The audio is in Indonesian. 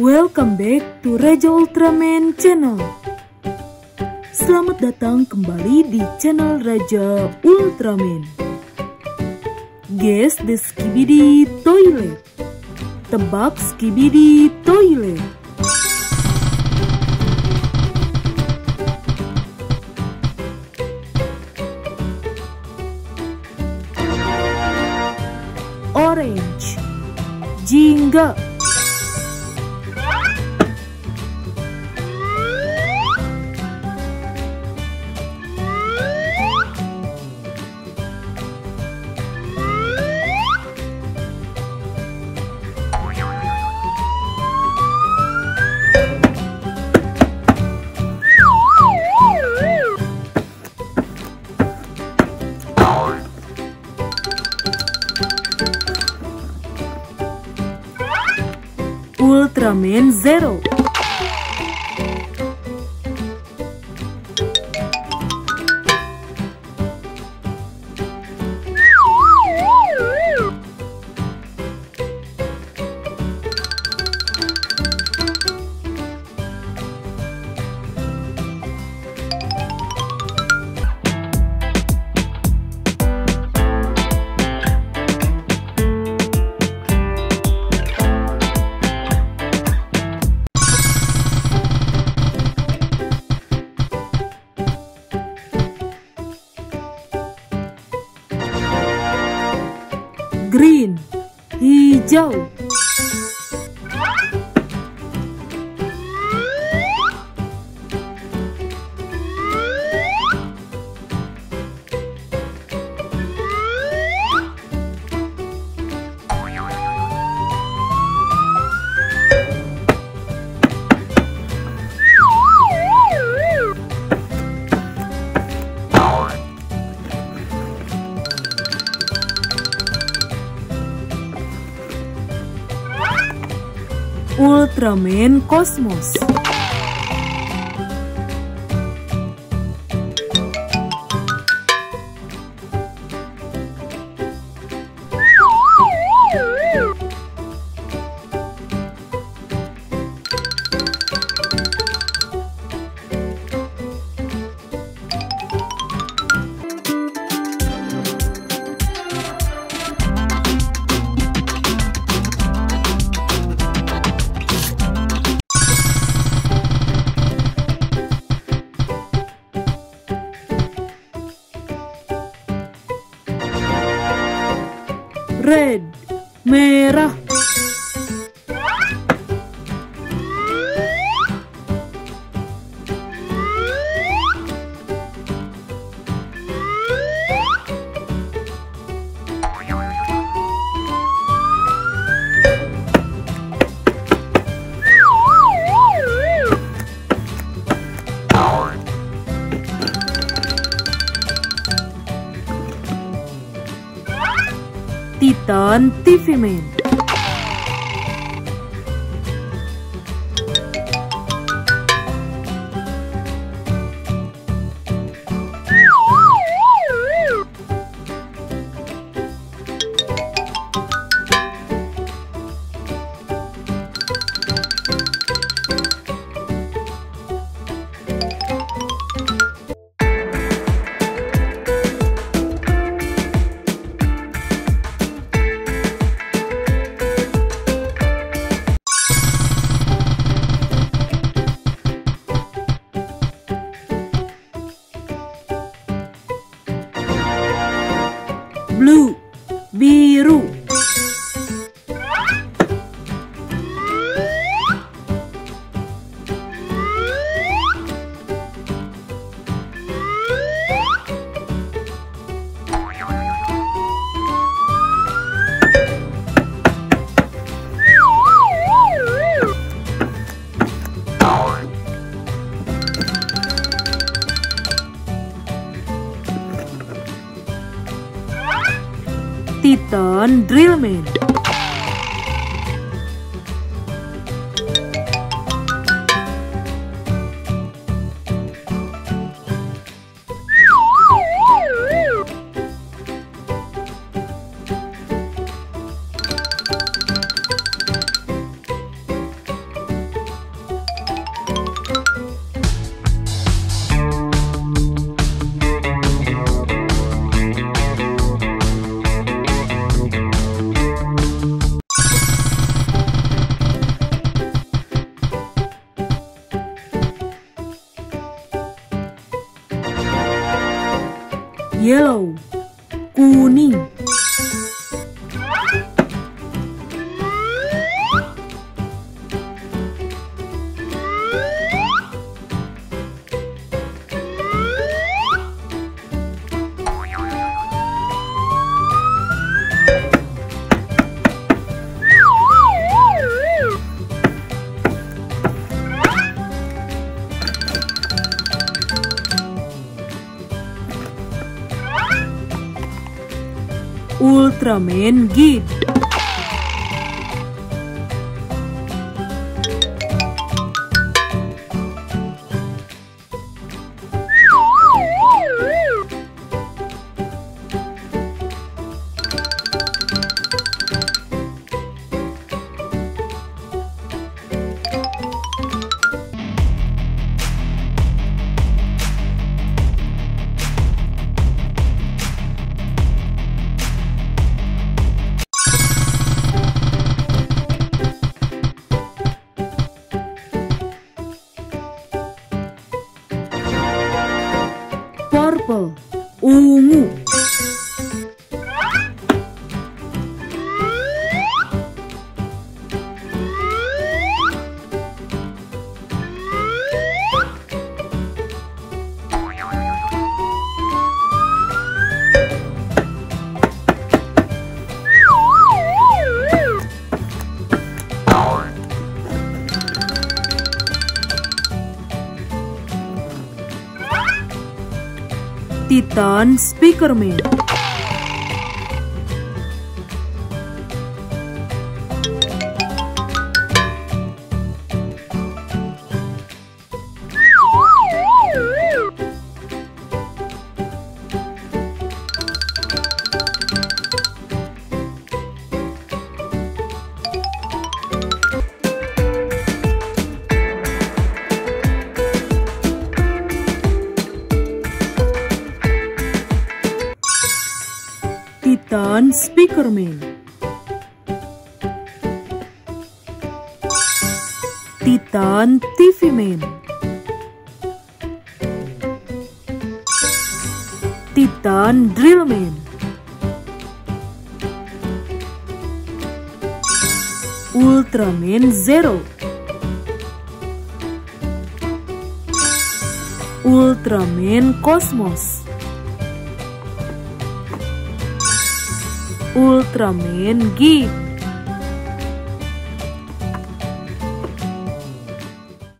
Welcome back to Raja Ultraman Channel. Selamat datang kembali di channel Raja Ultraman. Guess the Skibidi Toilet. Tebak Skibidi Toilet. Orange. Jingga. Ultraman Zero. Green. Hijau. Ultraman Cosmos. Red. Merah. Titan TV. Titan Drillman. Yellow Ultraman Gid 번 오무. Titan Speakerman Titan Speakerman Titan TV Man Titan Drillman Ultraman Zero. Ultraman Cosmos Ultraman Geek